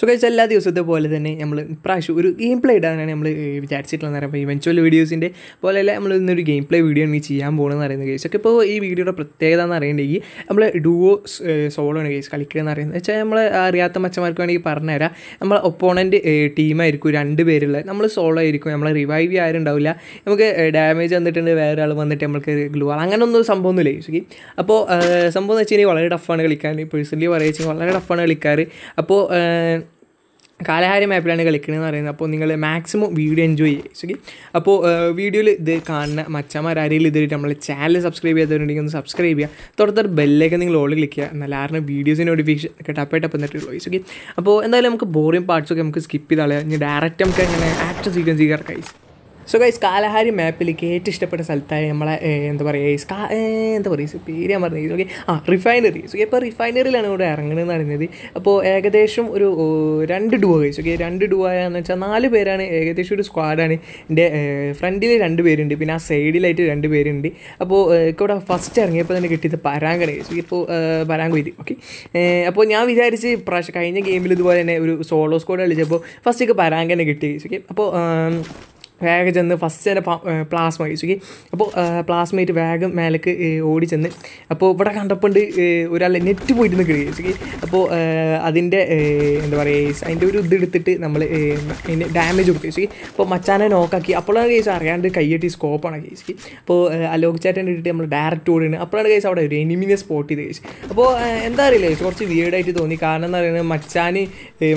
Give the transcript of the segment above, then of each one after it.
So കഴിച്ച എല്ലാ ദിവസത്തെ പോലെ തന്നെ നമ്മൾ ഇപ്രാവശ്യം ഒരു ഗെയിം പ്ലേ ഇടാനാണ് നമ്മൾ വിചാരിച്ചിട്ടുള്ളത് അപ്പോൾ ഇവൻച്വൽ വീഡിയോസിന്റെ പോലെയല്ല നമ്മൾ ഇന്നൊരു ഗെയിം പ്ലേ വീഡിയോ ആണ് ഈ ചെയ്യാൻ പോകണമെന്ന് പറയുന്നത് കേസ് ഒക്കെ ഇപ്പോൾ ഈ വീഡിയോയുടെ പ്രത്യേകത എന്ന് പറയുന്നുണ്ടെങ്കിൽ നമ്മൾ ഡുവോ സോളോ ആണ് കേസ് കളിക്കുക എന്ന് പറയുന്നത്. വെച്ചാൽ നമ്മൾ അറിയാത്ത മച്ചന്മാർക്ക് വേണമെങ്കിൽ പറഞ്ഞുതരാം നമ്മൾ ഒപ്പോണന്റ് ടീമായിരിക്കും രണ്ട് പേരുള്ള നമ്മൾ സോളോ ആയിരിക്കും. നമ്മൾ റിവൈവ് ആരുണ്ടാവില്ല നമുക്ക് ഡാമേജ് വന്നിട്ടുണ്ട് വേറെ ആൾ വന്നിട്ട് നമ്മൾക്ക് ഗ്ലൂ അങ്ങനെ ഒന്നും സംഭവമൊന്നുമില്ല യൂസ്ക്കി അപ്പോൾ സംഭവം എന്ന് വെച്ച് കഴിഞ്ഞാൽ വളരെ ടഫാണ് കളിക്കാൻ പേഴ്സണലി പറയുക വളരെ ടഫാണ് കളിക്കാറ്. അപ്പോൾ കാലഹാരി മാപ്പിലാണ് കളിക്കണമെന്ന് പറയുന്നത്? അപ്പോൾ നിങ്ങൾ മാക്സിമം വീഡിയോ എൻജോയ് ചെയ്യുക. ഓക്കെ അപ്പോൾ വീഡിയോയിൽ ഇത് കാണുന്ന മച്ചമാർ ആരെങ്കിലും ഇതായിട്ട് നമ്മൾ ചാനൽ സബ്സ്ക്രൈബ് ചെയ്തവരുണ്ടെങ്കിൽ ഒന്ന് സബ്സ്ക്രൈബ് ചെയ്യുക. തൊട്ടടുത്തൊരു ബെല്ലൊക്കെ നിങ്ങൾ ഓൾ ക്ലിക്ക് ചെയ്യുക. എന്നാൽ ആരുടെ വീഡിയോസിന് നോട്ടിഫിക്കേഷൻ ഒക്കെ അപ്പം ടപ്പ് എന്നിട്ടുള്ളൂ ഓക്കെ അപ്പോൾ എന്തായാലും നമുക്ക് ബോറിംഗ് പാർട്സൊക്കെ നമുക്ക് സ്കിപ്പ് ചെയ്താളെ ഇനി ഡയറക്റ്റ് നമുക്ക് അങ്ങനെ ആക്ഷൻ സീക്വൻസ് ചെയ്യാറ് കൈസ് സോ ഗൈസ് കാലഹാരി മാപ്പിലേക്ക് ഏറ്റവും ഇഷ്ടപ്പെട്ട സ്ഥലത്തായ നമ്മളെ എന്താ പറയുക എന്താ പറയുക പേര് ഞാൻ പറഞ്ഞത് ഓക്കെ ആ റിഫൈനറി സോ ഇപ്പോൾ റിഫൈനറിയിലാണ് ഇവിടെ ഇറങ്ങുന്നതെന്ന് പറയുന്നത്. അപ്പോൾ ഏകദേശം ഒരു രണ്ട് ഡുവ കഴിച്ചു ഓക്കെ രണ്ട് ഡുവ എന്ന് വെച്ചാൽ നാല് പേരാണ് ഏകദേശം ഒരു സ്ക്വാഡാണ് എന്റെ ഫ്രണ്ടിൽ രണ്ട് പേരുണ്ട്. പിന്നെ ആ സൈഡിലായിട്ട് രണ്ട് പേരുണ്ട്. അപ്പോൾ ഇവിടെ ഫസ്റ്റ് ഇറങ്ങിയപ്പോൾ തന്നെ കിട്ടിയത് പരാങ്കണ ഓക്കെ ഇപ്പോൾ പരാങ്കുരി ഓക്കെ അപ്പോൾ ഞാൻ വിചാരിച്ച് പ്രാവശ്യം കഴിഞ്ഞ ഗെയിമിൽ ഇതുപോലെ തന്നെ ഒരു സോളോ സ്ക്വാഡ് കളിച്ചപ്പോൾ ഫസ്റ്റ് ഒക്കെ പരാങ്കനെ കിട്ടി ഓക്കെ അപ്പോൾ വേഗം ചെന്ന് ഫസ്റ്റ് തന്നെ പ്ലാസ്മ കഴിച്ചു അപ്പോൾ പ്ലാസ്മേറ്റ് വേഗം മേലേക്ക് ഓടി ചെന്ന് അപ്പോൾ ഇവിടെ കണ്ടപ്പോൾ ഒരാൾ നെറ്റ് പോയിട്ട് നിൽക്കുക ചോദിച്ചു അപ്പോൾ അതിന്റെ എന്താ പറയുക അതിന്റെ ഒരു ഇതെടുത്തിട്ട് നമ്മൾ ഡാമേജ് കൊടുത്തു ചോദിച്ചു അപ്പോൾ മച്ചാനെ നോക്കാക്കി അപ്പോഴാണ് കേസ് അറിയാണ്ട് കൈയ്യട്ടി സ്കോപ്പാണ് കേസ് അപ്പോൾ അലോക് ചാറ്റന്റെ ഇട്ടിട്ട് നമ്മൾ ഡയറക്റ്റ് ഓടുകയാണ് അപ്പോഴാണ് കേസ് അവിടെ ഒരു എനിമിനെ സ്പോട്ട് ചെയ്ത് കഴിച്ചു അപ്പോൾ എന്താ അറിയില്ല കുറച്ച് വിയേർഡായിട്ട് തോന്നി. കാരണം എന്ന് പറയുന്നത് മച്ചാന്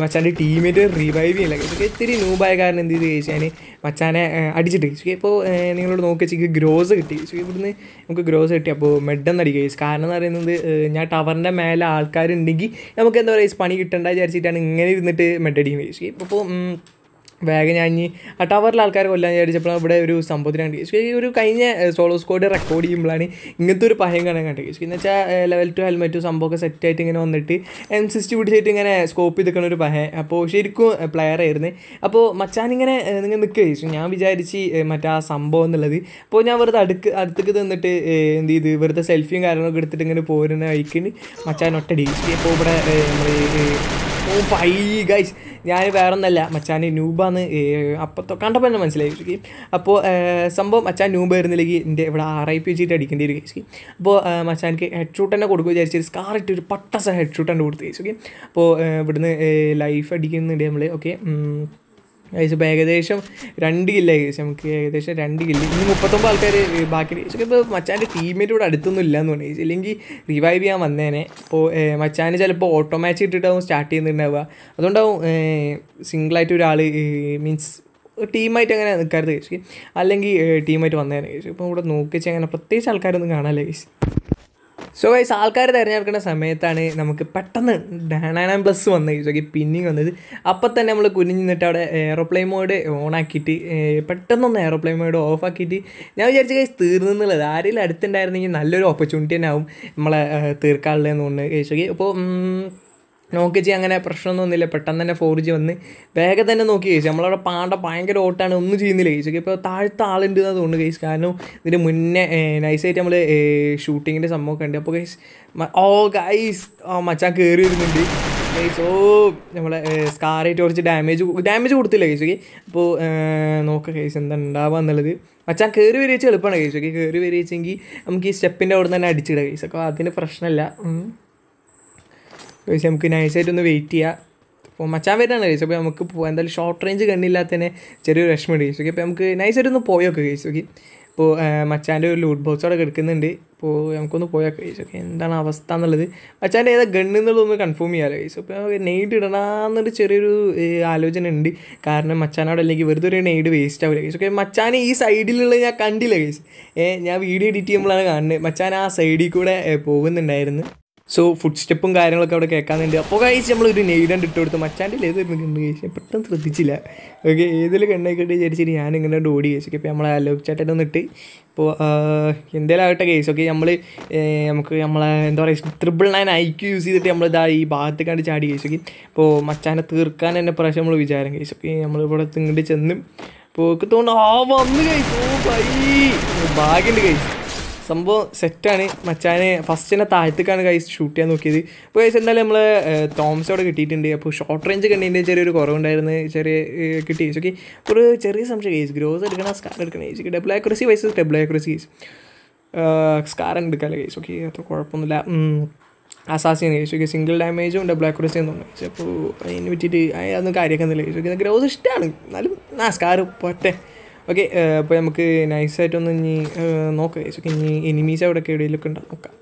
മച്ചാന്റെ ടീമിന്റെ റിവൈവ് ചെയ്യില്ല കഴിച്ചു ഇത്തിരി നൂബായ കാരണം എന്ത് ചെയ്ത് മച്ചാൻ ഞാൻ അടിച്ചിട്ട്. ഇപ്പോൾ നിങ്ങളോട് നോക്കി വെച്ചെങ്കിൽ ഗ്രോസ് കിട്ടി. സോ ഇവിടുന്ന് നമുക്ക് ഗ്രോസ് കിട്ടി. അപ്പോൾ മെഡെന്ന് അടിക്കുക കഴിച്ചു കാരണം എന്ന് പറയുന്നത് ഞാൻ ടവറിന്റെ മേലെ ആൾക്കാരുണ്ടെങ്കിൽ നമുക്ക് എന്താ പറയുക പണി കിട്ടണ്ട വിചാരിച്ചിട്ടാണ് ഇങ്ങനെ ഇരുന്നിട്ട് മെഡടിയും കഴിച്ചു അപ്പോൾ വേഗം ഞാൻ ഇനി ആ ടവറിൽ ആൾക്കാർ കൊല്ലാൻ വിചാരിച്ചപ്പോൾ ഇവിടെ ഒരു സംഭവത്തിനാണ് ഈ ഒരു കഴിഞ്ഞ സോളോ സ്കോഡ് റെക്കോർഡ് ചെയ്യുമ്പോഴാണ് ഇങ്ങനത്തെ ഒരു പഹയം കാണാൻ കണ്ടത് എന്ന് വെച്ചാൽ ലെവൽ ടു ഹെൽമെറ്റ് സംഭവമൊക്കെ സെറ്റായിട്ട് ഇങ്ങനെ വന്നിട്ട് എം സിക്സ്റ്റി പിടിച്ചിട്ട് ഇങ്ങനെ സ്കോപ്പ് ചെയ്ത് നിൽക്കുന്ന ഒരു പഹ അപ്പോൾ ശരിക്കും പ്ലെയർ ആയിരുന്നു. അപ്പോൾ മച്ചാൻ ഇങ്ങനെ നിങ്ങൾ നിൽക്കുക ചോദിച്ചു ഞാൻ വിചാരിച്ച് മറ്റേ ആ സംഭവം എന്നുള്ളത്. അപ്പോൾ ഞാൻ വെറുതെ അടുക്ക് അടുത്തേക്ക് തന്നിട്ട് എന്ത് ചെയ്ത്? വെറുതെ സെൽഫിയും കാര്യങ്ങളൊക്കെ എടുത്തിട്ട് ഇങ്ങനെ പോരുന്ന വഴിക്ക് മച്ചാൻ ഒറ്റ ഒറ്റടി അപ്പോൾ ഇവിടെ നമ്മൾ ഓ പൈ ഗൈസ് ഞാൻ വേറെ ഒന്നല്ല മച്ചാൻ നൂബാന്ന് അപ്പോൾ കണ്ടപ്പോൾ തന്നെ മനസ്സിലായി അപ്പോൾ സംഭവം മച്ചാൻ നൂബ് വരുന്നില്ലെങ്കിൽ എന്റെ ഇവിടെ ആർ ഐ പി വെച്ചിട്ട് അടിക്കേണ്ടി വരും കേസ് അപ്പോൾ മച്ചാനിക്ക് ഹെഡ് ഷൂട്ട് തന്നെ കൊടുക്കുക വിചാരിച്ചൊരു സ്കാറിട്ട് ഒരു പട്ടസ ഹെഡ് ഷൂട്ട് തന്നെ കൊടുത്ത് കേസ് അപ്പോൾ ഇവിടുന്ന് ലൈഫ് അടിക്കുന്നുണ്ട് നമ്മൾ ഓക്കെ ഗൈസ് ഇപ്പോൾ ഏകദേശം രണ്ട് കില്ല ഗൈസ് നമുക്ക് ഏകദേശം രണ്ട് കില്ല്. ഇനി മുപ്പത്തൊമ്പത് ആൾക്കാർ ബാക്കി. ഇപ്പോൾ മച്ചാന്റെ ടീമിന്റെ കൂടെ അടുത്തൊന്നും ഇല്ല എന്ന് പറഞ്ഞു. ഇല്ലെങ്കിൽ റിവൈവ് ചെയ്യാൻ വന്നേനെ. അപ്പോൾ മച്ചാന് ചിലപ്പോൾ ഓട്ടോ മാച്ച് ഇട്ടിട്ടാവും സ്റ്റാർട്ട് ചെയ്യുന്നുണ്ടാവുക. അതുകൊണ്ടാവും സിംഗിളായിട്ട് ഒരാൾ മീൻസ് ടീമായിട്ട് അങ്ങനെ നിൽക്കരുത് കഴിച്ചു അല്ലെങ്കിൽ ടീമായിട്ട് വന്നേനെ. കഴിച്ചു ഇപ്പോൾ ഇവിടെ നോക്കിച്ച് അങ്ങനെ പ്രത്യേകിച്ച് ആൾക്കാരൊന്നും കാണാല്ലേ കഴിച്ചു സോ ഗൈസ് ആൾക്കാർ തിരഞ്ഞെടുക്കുന്ന സമയത്താണ് നമുക്ക് പെട്ടെന്ന് ഡാനാനം പ്ലസ് വന്നത് സോ പിന്നിങ് വന്നത്. അപ്പം തന്നെ നമ്മൾ കുനിഞ്ഞ് നിന്നിട്ട് അവിടെ എയറോപ്ലെയിൻ മോഡ് ഓൺ ആക്കിയിട്ട് പെട്ടെന്നൊന്ന് എയറോപ്ലെയിൻ മോഡ് ഓഫ് ആക്കിയിട്ട് ഞാൻ വിചാരിച്ച ഗൈസ് തീർന്നെന്നുള്ളത്. ആരെങ്കിലും അടുത്തുണ്ടായിരുന്നെങ്കിൽ നല്ലൊരു ഓപ്പർച്യൂണിറ്റി തന്നെ ആവും നമ്മളെ തീർക്കാനുള്ളതെന്ന് തോന്നുന്നു. ചോദിച്ചോക്കി അപ്പോൾ നോക്കി ചെയ്യാൻ അങ്ങനെ പ്രശ്നമൊന്നുമില്ല പെട്ടെന്ന് തന്നെ ഫോർ ജി വന്ന് വേഗം തന്നെ നോക്കി കഴിച്ചു നമ്മളവിടെ പാണ്ട ഭയങ്കര ഓട്ടാണ് ഒന്നും ചെയ്യുന്നില്ല കഴിച്ചു ഇപ്പോൾ താഴത്തെ ആളുണ്ട് എന്ന് തോന്നുന്നു കഴിച്ചു കാരണം ഇതിന് മുന്നേ നൈസായിട്ട് നമ്മൾ ഷൂട്ടിങ്ങിന്റെ സംഭവമൊക്കെ ഉണ്ട്. അപ്പോൾ ഗൈസ് ഓ ഗൈസ് മച്ചാൻ കയറി വരുന്നുണ്ട്. ഓ നമ്മളെ സ്കാറായിട്ട് കുറച്ച് ഡാമേജ് ഡാമേജ് കൊടുത്തില്ല കേസ് ഓക്കെ അപ്പോൾ നോക്ക കേസ് എന്താ ഉണ്ടാവുക എന്നുള്ളത്. മച്ചാൻ കയറി വരിച്ച് എളുപ്പമാണ് കേസ് ഓക്കെ കയറി വരിച്ചെങ്കിൽ നമുക്ക് ഈ സ്റ്റെപ്പിന്റെ അവിടെ നിന്ന് തന്നെ അടിച്ചിടുക കേസ് അപ്പോൾ അതിന് പ്രശ്നമല്ല. കഴിച്ച് നമുക്ക് നൈസായിട്ടൊന്ന് വെയിറ്റ് ചെയ്യാം. അപ്പോൾ മച്ചാൻ വരുന്നതാണ് കഴിച്ചു അപ്പോൾ നമുക്ക് പോകാം എന്തായാലും ഷോർട്ട് റേഞ്ച് കണ്ണില്ലാത്തതന്നെ ചെറിയൊരു വിഷമമുണ്ട് കഴിച്ചു അപ്പോൾ നമുക്ക് നൈസായിട്ടൊന്ന് പോയൊക്കെ കഴിച്ചു ഓക്കെ ഇപ്പോൾ മച്ചാന്റെ ഒരു ലൂട്ട് ബോക്സ് അവിടെ കിടക്കുന്നുണ്ട്. അപ്പോൾ നമുക്കൊന്ന് പോയൊക്കെ കഴിച്ചു ഓക്കെ എന്താണ് അവസ്ഥ എന്നുള്ളത്. മച്ചാന്റെ ഏതാ ഗണ്ണ് എന്നുള്ളതൊന്ന് കൺഫേം ചെയ്യാമല്ലോ കഴിച്ചു അപ്പോൾ നെയ്ഡ് ഇടണമെന്നൊരു ചെറിയൊരു ആലോചന ഉണ്ട്. കാരണം മച്ചാനോട് അല്ലെങ്കിൽ വെറുതെ ഒരു നെയ്ഡ് വേസ്റ്റ് ആവില്ല കഴിച്ചു ഓക്കെ മച്ചാൻ ഈ സൈഡിലുള്ളത് ഞാൻ കണ്ടില്ല കഴിച്ചു ഞാൻ വീഡിയോ എഡിറ്റ് ചെയ്യുമ്പോഴാണ് കാണുന്നത്. മച്ചാൻ ആ സൈഡിൽ കൂടെ പോകുന്നുണ്ടായിരുന്നു. സോ ഫുഡ് സ്റ്റെപ്പും കാര്യങ്ങളൊക്കെ അവിടെ കേൾക്കാനുണ്ട്. അപ്പോൾ കഴിച്ച് നമ്മൾ ഒരു നെയ്ഡണ്ട് ഇട്ട് കൊടുത്തു. മച്ചാന്റെ ഏത് കണ്ണ് കഴിച്ചു. പെട്ടെന്ന് ശ്രദ്ധിച്ചില്ല. ഓക്കെ ഏതിൽ കണ്ണായിക്കോട്ടെ വിചാരിച്ചിട്ട് ഞാൻ ഇങ്ങനെ ഓടി കഴിച്ചു. ഇപ്പോൾ നമ്മളെ അലോക് ചേട്ടൻ ഇട്ട്. ഇപ്പോൾ എന്തെങ്കിലും ആകട്ടെ കേസ് ഓക്കെ നമ്മൾ നമുക്ക് നമ്മളെ എന്താ പറയുക ട്രിപ്പിൾ നയൻ ഐക്യു യൂസ് ചെയ്തിട്ട് നമ്മൾ ഇതാ ഈ ഭാഗത്ത് കണ്ട് ചാടി കേസ് ഓക്കെ ഇപ്പോൾ മച്ചാനെ തീർക്കാൻ തന്നെ പ്രാവശ്യം നമ്മൾ വിചാരം കേസ് ഓക്കെ നമ്മളിവിടെ ഇങ്ങോട്ട് ചെന്ന്. ഇപ്പോൾ തോന്നുന്നു ആ വന്ന് കഴിച്ചു. ഓ ബൈ കഴിച്ചു സംഭവം സെറ്റാണ്. മച്ചാനെ ഫസ്റ്റിനെ താഴത്തേക്കാണ് കൈസ് ഷൂട്ട് ചെയ്യാൻ നോക്കിയത്. അപ്പോൾ കൈസ് എന്തായാലും നമ്മൾ തോംസോടെ കിട്ടിയിട്ടുണ്ട്. അപ്പോൾ ഷോർട്ട് റേഞ്ച് കണ്ടതിന്റെ ചെറിയൊരു കുറവുണ്ടായിരുന്നു. ചെറിയ കിട്ടി. ഓക്കെ ഒരു ചെറിയ സംശയം കേസ് ഗ്രോസ് എടുക്കണം സ്കാർ എടുക്കണം. Case double accuracy wise double accuracy case scar എടുക്കാമല്ലോ കേസ് ഓക്കെ അത്ര കുഴപ്പമൊന്നുമില്ല. അസാസിൻ കേസ് ഓക്കെ സിംഗിൾ ഡാമേജും ഡബിൾ ആക്യുറസിയും തോന്നുന്നു കേസ് അപ്പോൾ അതിന് പറ്റിയിട്ട് അതൊന്നും കാര്യമൊക്കെ കേസ് ഓക്കെ ഗ്രോസ് ഇഷ്ടമാണ്. എന്നാലും ആ സ്കാർ പോട്ടെ. ഓക്കെ അപ്പോൾ നമുക്ക് നൈസായിട്ടൊന്ന് ഇനി നോക്കാം. ഓക്കെ ഇനി എനിമീസ് അവിടെ ഒക്കെ എവിടെയെങ്കിലുമൊക്കെ ഉണ്ടോ നോക്കാം.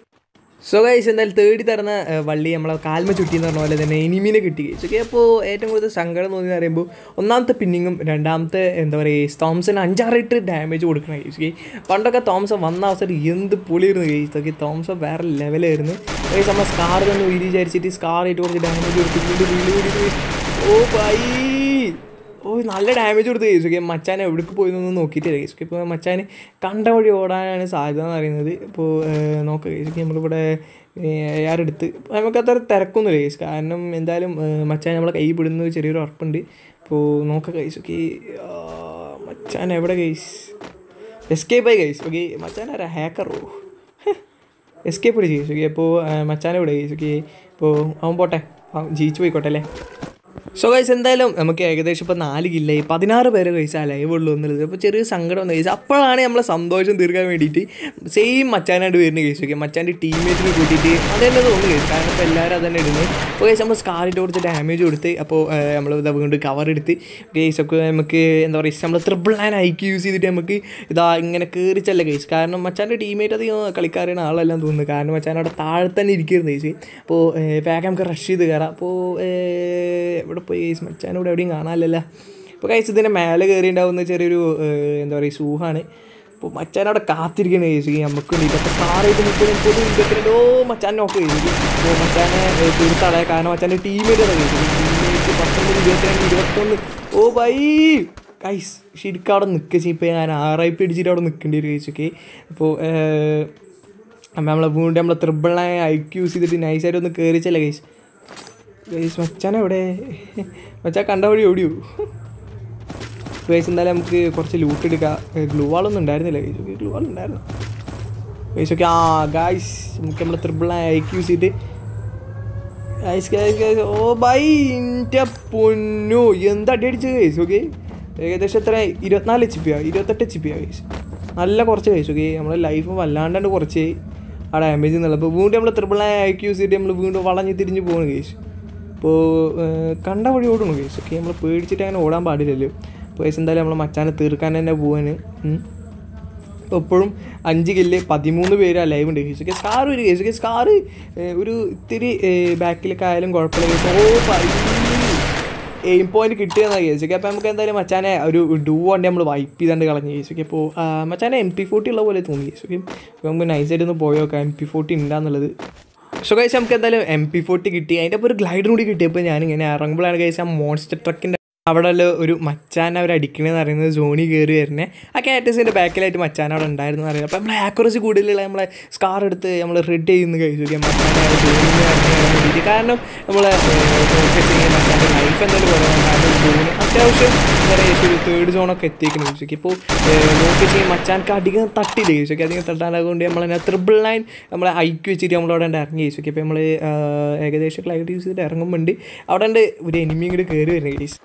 സോ ഗൈസ് എന്തായാലും തേടി തരുന്ന വള്ളി നമ്മളെ കാൽമ ചുറ്റി എന്ന് പറഞ്ഞ പോലെ തന്നെ എനിമീനെ കിട്ടി. ഗൈസ് ഓക്കെ അപ്പോൾ ഏറ്റവും കൂടുതൽ സങ്കടം തോന്നിയെന്ന് പറയുമ്പോൾ ഒന്നാമത്തെ പിന്നിങ്ങും രണ്ടാമത്തെ എന്താ പറയുക തോംസൺ അഞ്ചാറിട്ട് ഡാമേജ് കൊടുക്കണം ഗൈസ് ഓക്കെ പണ്ടൊക്കെ തോംസൺ വന്ന അവസരം എന്ത് പൊളിയിരുന്നു ഗൈസ് ഓക്കെ തോംസൺ വേറെ ലെവലായിരുന്നു ഗൈസ് നമ്മൾ സ്കാർ തന്നെ വീതി വിചാരിച്ചിട്ട് സ്കാർ ആയിട്ട് കുറച്ച് ഡാമേജ് കൊടുത്തിട്ട് ഓ ബൈ ഓ നല്ല ഡാമേജ് കൊടുത്ത് കേസ്. ഓക്കെ മച്ചാൻ എവിടേക്ക് പോയി എന്നൊന്നും നോക്കിയിട്ടില്ല. കേസ് ഓക്കെ ഇപ്പോൾ മച്ചാൻ കണ്ട വഴി ഓടാനാണ് സാധ്യത എന്ന് പറയുന്നത്. ഇപ്പോൾ നോക്കുക കേസ് ഓക്കെ നമ്മളിവിടെ ആരെടുത്ത് നമുക്ക് അത്ര തിരക്കൊന്നുമില്ല കേസ്. കാരണം എന്തായാലും മച്ചാൻ നമ്മളെ കൈ പിടുന്നത് ചെറിയൊരു ഉറപ്പുണ്ട്. ഇപ്പോൾ നോക്കുക കേസ് ഓക്കെ മച്ചാൻ എവിടെ കേസ്? എസ്കേപ്പ് ആയി കേസ് ഓക്കെ. മച്ചാൻ ആരാ ഹാക്കറോ എസ്കേപ്പ് അടിച്ച് കേസ് ഓക്കെ. അപ്പോൾ മച്ചാനെ ഇവിടെ കേസ് ഓക്കെ. ഇപ്പോൾ അവൻ പോട്ടെ ജയിച്ചു പോയിക്കോട്ടെ അല്ലേ? സോ ഗൈസ് എന്തായാലും നമുക്ക് ഏകദേശം ഇപ്പോൾ നാല് കില്ലായി പതിനാറ് പേര് കഴിച്ചാൽ ലൈവ് ഉള്ളൂ എന്നുള്ളത്. അപ്പോൾ ചെറിയ സങ്കടം എന്ന് കഴിച്ചാൽ അപ്പോഴാണ് നമ്മളെ സന്തോഷം തീർക്കാൻ വേണ്ടിയിട്ട് സെയിം മച്ചാനായിട്ട് വരുന്ന കേസ് ഓക്കെ മച്ചാന്റെ ടീമേറ്റിന് കൂട്ടിയിട്ട് അതെന്നെ തോന്നുന്നു കേസ് കാരണം ഇപ്പോൾ എല്ലാവരും അതന്നെ ഇടുന്നത്. അപ്പോൾ കേസ് നമ്മൾ സ്കാറിട്ട് കൊടുത്ത് ഡാമേജ് കൊടുത്ത് അപ്പോൾ നമ്മൾ ഇതാ വീണ്ടും കവർ എടുത്ത് കേസ് ഒക്കെ നമുക്ക് എന്താ പറയുക നമ്മൾ ത്രിബിൾ നയൻ ഐക്ക് യൂസ് ചെയ്തിട്ട് നമുക്ക് ഇതാ ഇങ്ങനെ കയറിച്ചല്ല കേസ് കാരണം മച്ചാന്റെ ടീമേറ്റ് അധികം കളിക്കാരാണ് ആളെല്ലാം തോന്നുന്നത് കാരണം മച്ചാൻ അവിടെ താഴെ തന്നെ ഇരിക്കുന്നു കേസ് അപ്പോൾ വേഗം നമുക്ക് റഷ് ചെയ്ത് കയറാം അപ്പോൾ എവിടെ പോയി. ഗൈസ് മച്ചാൻ ഇവിടെ എവിടെയും കാണാനില്ലല്ലോ. അപ്പോൾ കൈസ് ഇതിന്റെ മേലെ കയറിയിട്ടുണ്ടാവുന്ന ചെറിയൊരു ഏഹ്, എന്താ പറയുക സൂഹാണ്. അപ്പോൾ മച്ചാൻ അവിടെ കാത്തിരിക്കുന്ന കേസ് നമുക്ക് ചെയ്ത് മുപ്പത് മുപ്പത് ഇരുപത്തിരണ്ട് ഓ മച്ചാൻ നോക്ക് ഓ മച്ചാനെ തീർത്താളെ കാരണം മച്ചാന്റെ ടീമേറ്റ് അവിടെ കേസ് ടീമേറ്റ് പത്തൊമ്പത് ഇരുപത്തിരണ്ട് ഇരുപത്തൊന്ന്. ഓ ബൈ! കൈസ് ശരിക്കും അവിടെ നിൽക്കുക ചെയ്യും. ഇപ്പോൾ ഞാൻ ആറായി പിടിച്ചിട്ട് അവിടെ നിൽക്കേണ്ടി ഒരു കേസൊക്കെ അപ്പോൾ അപ്പം നമ്മളെ വീണ്ടും നമ്മളെ ത്രിബിളായ ഐക്യൂസ് യൂസ് ചെയ്തിട്ട് നൈസായിട്ട് ഒന്ന് കയറിച്ചല്ലേ ഗൈസ് ഗൈസ് മച്ചാൻ എവിടെ? മച്ചാൻ കണ്ട വഴി ഓടിയു ഗൈസ് എന്തായാലും നമുക്ക് കുറച്ച് ലൂട്ട് എടുക്കാം. ഗ്ലൂ വാളൊന്നും ഉണ്ടായിരുന്നില്ല. ഗൈസ് ഗ്ലൂ വാൾ ഉണ്ടായിരുന്നു. ഗൈസ് ഓക്കെ ആ ഗൈസ് നമുക്ക് നമ്മൾ ത്രിബിൾ ഐക്ക് യൂസ് ചെയ്തിട്ട് ഗൈസ് ഗൈസ് ഗൈസ് ഓ ബൈ ഇന്റെ പൊന്നു. എന്താ അടി അടിച്ചത് ഗൈസ് ഓക്കെ ഏകദേശം എത്ര? ഇരുപത്തിനാല് എച്ച് പി ആ ഇരുപത്തെട്ട് എച്ച് പി ആ ഗൈസ് നല്ല കുറച്ച് ഗൈസ് ഓക്കെ നമ്മളെ ലൈഫ് വല്ലാണ്ടാണ്ട് കുറച്ച്. ആ ഡാമേജ് എന്നുള്ളത്. അപ്പോൾ വീണ്ടും നമ്മൾ ത്രിപ്പിൾ ഐ യൂസ് ചെയ്തിട്ട് നമ്മൾ വീണ്ടും വളഞ്ഞ് തിരിഞ്ഞ് പോകുന്നു ഗൈസ് അപ്പോൾ കണ്ട വഴി ഓടണം ഗൈസ് ഓക്കെ നമ്മൾ പേടിച്ചിട്ട് അങ്ങനെ ഓടാൻ പാടില്ലല്ലോ. അപ്പോൾ എന്തായാലും നമ്മൾ മച്ചാനെ തീർക്കാൻ തന്നെ പോവാന് എപ്പോഴും അഞ്ച് കില്ല് പതിമൂന്ന് പേര് ലൈവ് ഉണ്ട്. കേസ് ഓക്കെ സ്കാർ ഒരു കേസ് ഓക്കെ സ്കാർ ഒരു ഇത്തിരി ബാക്കിലൊക്കെ ആയാലും കുഴപ്പമില്ല കേസ്. ഓ എയിം പോയിന്റ് കിട്ടിയെന്ന കേസ് ഓക്കെ അപ്പോൾ നമുക്ക് എന്തായാലും മച്ചാനെ ഒരു ഡൂ കൊണ്ട് നമ്മൾ വൈപ്പ് ചെയ്താണ്ട് കളഞ്ഞു കേസ് ഓക്കെ അപ്പോൾ മച്ചാനെ എം പി ഫോർട്ടി ഉള്ള പോലെ തോന്നി കേസ് ഓക്കെ നമുക്ക് നൈസായിട്ടൊന്ന് പോയി നോക്കാം. എം പി ഫോർട്ടി ഉണ്ടാന്നുള്ളത് സോ കഴിച്ച് നമുക്ക് എന്തായാലും എം പി ഫോർട്ടി കിട്ടി. അതിന്റെ അപ്പോൾ ഒരു ഗ്ലൈഡർ കൂടി കിട്ടിയപ്പോൾ ഞാനിങ്ങനെ ഇറങ്ങുമ്പോഴാണ് കഴിച്ച് ആ മോൺസ്റ്റർ ട്രക്കിന്റെ അവിടെ ഉള്ള ഒരു മച്ചാൻ അവർ അടിക്കണമെന്ന് പറയുന്നത് ജോണി കയറി വരുന്നത് ആ കാറ്റസിന്റെ ബാക്കിലായിട്ട് മച്ചാൻ അവിടെ ഉണ്ടായിരുന്നു അറിയാം അപ്പോൾ നമ്മളെ ആക്യുറസി കൂടുതലുള്ള നമ്മളെ സ്കാർ എടുത്ത് നമ്മൾ റെഡ് ചെയ്യുന്ന കഴിച്ചു കാരണം നമ്മളെ മച്ചാന്റെ ലൈഫ് എന്തായാലും കുറവാണ്. ജോണി അത്യാവശ്യം എന്താ പറയുക ഒരു തേർഡ് സോണൊക്കെ എത്തിയിരിക്കുന്നു ചോദിച്ചു ഇപ്പോൾ നോക്കി ചെയ്യും മച്ചാൻക്ക് അധികം തട്ടില്ല ചോദിക്കും അധികം തട്ടാനാകൊണ്ട് നമ്മൾ തന്നെ ട്രിപ്പിൾ നയൻ നമ്മളെ ഐക്ക് വെച്ചിട്ട് നമ്മളവിടെ ഇറങ്ങി ചോദിക്കും അപ്പോൾ നമ്മൾ ഏകദേശം ക്ലൈറ്റ് യൂസ് ചെയ്തിട്ട് ഇറങ്ങുമ്പോണ്ട്. അവിടെ ഉണ്ട് ഒരു എനിമിയും കൂടി കയറി വരുന്നത് കേസ്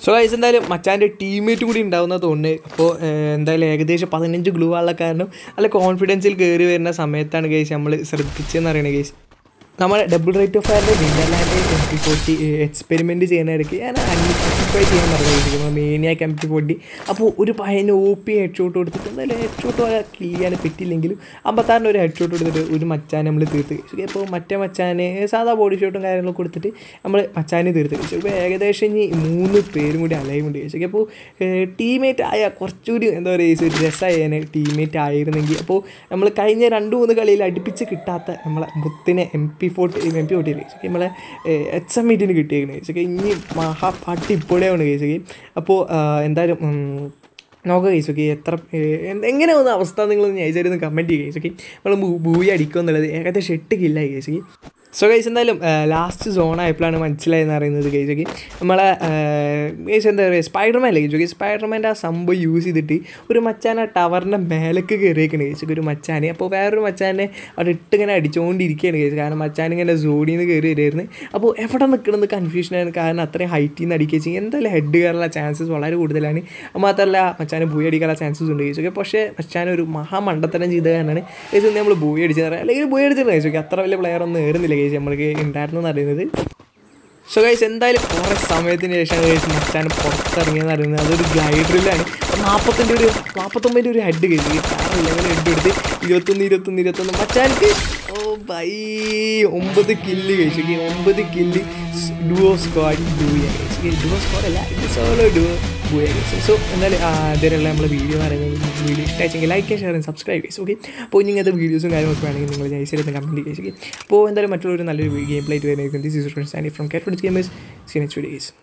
സോ ഗൈസ് എന്തായാലും മച്ചാന്റെ ടീംമേറ്റും കൂടി ഉണ്ടാവുന്ന തോന്നുന്നു. അപ്പോൾ എന്തായാലും ഏകദേശം പതിനഞ്ച് ഗ്ലൂ ആളുള്ള കാരണം നല്ല കോൺഫിഡൻസിൽ കയറി വരുന്ന സമയത്താണ് ഗൈസ് നമ്മൾ ശ്രദ്ധിച്ചതെന്ന് അറിയണേ ഗൈസ് നമ്മൾ ഡബിൾ റേറ്റ് ഓഫ് ഫയറിന്റെ വിൻഡർലാൻഡ് എം പി ഫോർട്ടി എക്സ്പെരിമെന്റ് ചെയ്യുന്ന ഇടയ്ക്ക് ഞാൻ അൺഇക്വൈ ചെയ്യാൻ പറഞ്ഞിരിക്കുന്നു മേനിയാക്ക് എം പി ഫോർട്ടി അപ്പോൾ ഒരു പയ്യന് ഒ പി ഹെഡ് ഷോട്ട് കൊടുത്തിട്ട് എന്തായാലും ഹെഡ് ഷോട്ട് കില്ല് ചെയ്യാൻ പറ്റില്ലെങ്കിലും അമ്പത്താറിന് ഒരു ഹെഡ് ഷോട്ട് കൊടുത്തിട്ട് ഒരു മച്ചാനെ നമ്മൾ തീർത്ത്. ഇപ്പോൾ മറ്റേ മച്ചാനെ സാധാ ബോഡി ഷോട്ടും കാര്യങ്ങളൊക്കെ കൊടുത്തിട്ട് നമ്മൾ മച്ചാനെ തീർത്ത്. ഇപ്പോൾ ഏകദേശം ഇനി മൂന്ന് പേരും കൂടി അലൈവ് ഉണ്ട്. കഴിച്ചു അപ്പോൾ ടീമേറ്റ് ആയ കുറച്ചുകൂടി എന്താ പറയുക ഒരു രസമായേനെ ടീമേറ്റ് ആയിരുന്നെങ്കിൽ. അപ്പോൾ നമ്മൾ കഴിഞ്ഞ രണ്ട് മൂന്ന് കളിയിൽ അടുപ്പിച്ച് കിട്ടാത്ത നമ്മളെ മുത്തിനെ M P forty M P forty case നമ്മളെ എച്ച് എം മീറ്റിന് കിട്ടിയേക്കണേ. കേസ് ഇനി മഹാ അടിപൊളിയാണ് കേസ് അപ്പോൾ എന്തായാലും ഉം, ഗൈസ് ഓക്കെ എത്ര എങ്ങനെ വന്ന അവസ്ഥ നിങ്ങളൊന്ന് അയച്ചായിരുന്നു കമന്റ് ചെയ്യുക ഓക്കെ നമ്മൾ ഭൂയി അടിക്കുക എന്നുള്ളത് ഏകദേശം എട്ട് കില്ല കേസ് സോ ഗൈസ് എന്തായാലും ലാസ്റ്റ് സോൺ ആയപ്പോഴാണ് മനസ്സിലായെന്ന് അറിയുന്നത് ഗൈസ് ഓക്കെ നമ്മളെ ഗൈസ് എന്താ പറയുക സ്പൈഡർമാൻ ഗൈസ് ഓക്കെ സ്പൈഡർമാന്റെ ആ സംഭവം യൂസ് ചെയ്തിട്ട് ഒരു മച്ചാൻ ആ ടവറിന്റെ മേലേക്ക് കയറിയേക്കണ് ഗൈസ് ഒരു മച്ചാനെ. അപ്പോൾ വേറൊരു മച്ചാനെ അവിടെ ഇട്ട് ഇങ്ങനെ അടിച്ചുകൊണ്ടിരിക്കുകയാണ് ഗൈസ് കാരണം മച്ചാൻ ഇങ്ങനെ ജോഡിയിൽ നിന്ന് കയറി വരുമായിരുന്നു അപ്പോൾ എവിടെ നിൽക്കണമെന്ന് കൺഫ്യൂഷനാണ് കാരണം അത്രയും ഹൈറ്റിൽ നിന്ന് അടിക്കുക എന്തായാലും ഹെഡ് കയറാനുള്ള ചാൻസസ് വളരെ കൂടുതലാണ്. മാത്രമല്ല മച്ചാന് ബൂയി അടിക്കാനുള്ള ചാൻസസ് ഉണ്ട് ചോദിച്ചു ഓക്കെ പക്ഷേ മച്ചാൻ ഒരു മഹാമണ്ടത്തരം ചെയ്ത കാരണമാണ് കേസ് നമ്മൾ ബൂയി അടിച്ചെന്ന് പറയാം. അല്ലെങ്കിൽ ബൂയി അടിച്ചെന്ന് ചോദിച്ചു ഓക്കെ അത്ര വലിയ പ്ലെയർ ഒന്നും ഏറുന്നില്ല കേസ് നമ്മൾക്ക് ഉണ്ടായിരുന്നെന്ന് അറിയുന്നത്. സോ ഗൈസ് എന്തായാലും കുറേ സമയത്തിന് ശേഷം ഗൈസ് മച്ചാൻ പുറത്തിറങ്ങിയെന്ന് അറിയുന്നത്. അതൊരു ഗ്ലൈഡറിലാണ് നാൽപ്പത്തിന്റെ ഒരു നാൽപ്പത്തൊമ്പതിന്റെ ഒരു ഹെഡ് കഴിച്ചു വേറെ അങ്ങനെ ഹെഡ് എടുത്ത് ഇരുപത്തൊന്ന് ഇരുപത്തൊന്ന് ഇരുപത്തൊന്ന്. മച്ചാൻക്ക് ഓ ബൈ ഒമ്പത് കില്ല് കഴിച്ചു ഒമ്പത് കില്ല് ഡുവോ സ്ക്വാഡ് ഡൂയ കഴിച്ചു ഡുവോ സ്ക്വാഡ് അല്ല സോളോ ഡുവോ കഴിച്ചു സോ എന്തായാലും അതിനുള്ള നമ്മൾ വീഡിയോ പറയുന്നത് വീഡിയോ ഇഷ്ടമായിച്ചെങ്കിൽ ലൈക്ക് ഷെയർ സബ്സ്ക്രൈബ് ചെയ്യും ഓക്കെ അപ്പോൾ ഇങ്ങനത്തെ വീഡിയോസും കാര്യങ്ങളൊക്കെ വേണമെങ്കിൽ നിങ്ങൾ ഞാൻ ജയിച്ചിരുന്ന് കമന്റ് ചെയ്യും അപ്പോൾ എന്തായാലും മറ്റുള്ളൊരു നല്ലൊരു ഗെയിം പ്ലേറ്റ് വരുന്നത് this is friends and from cat gamers സീനച്ച് videos